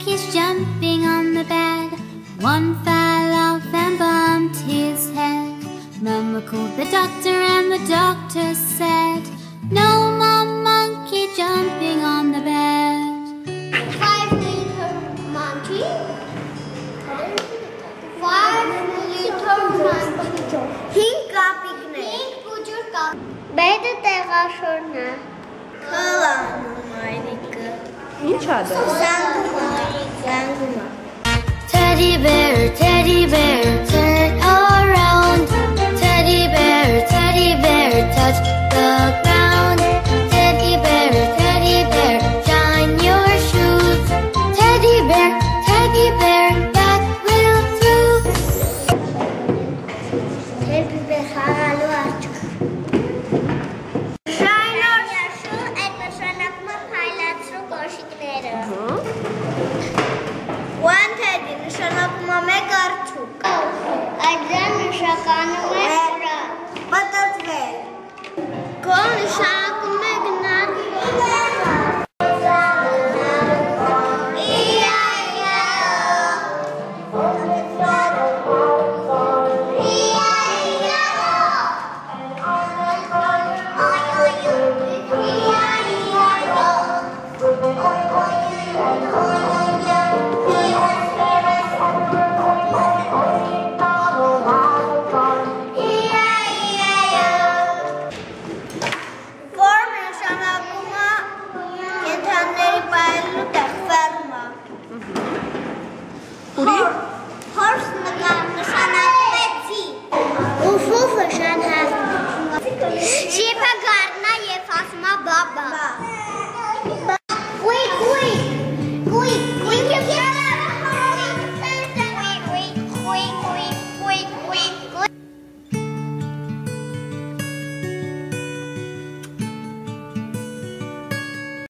monkeys jumping on the bed. One fell off and bumped his head. Mama called the doctor and the doctor said, No more monkey jumping on the bed. Five little monkeys. Five little monkeys Hink kapik ne. bed. pujur kapik. Beide tega shorna. Kalan. Other. Teddy bear, teddy bear, turn around. Teddy bear, teddy bear, touch the ground. Teddy bear, teddy bear, shine your shoes. Teddy bear, teddy bear, that will do. Teddy bear, Shine your shoes and shine up my pilot through Koshik Nera. Ուրի։ Հորս նշանակվեցի։ Ուֆուֆը շանհա։ Շիփա գառնա եւ ասմա բաբա։ Բա։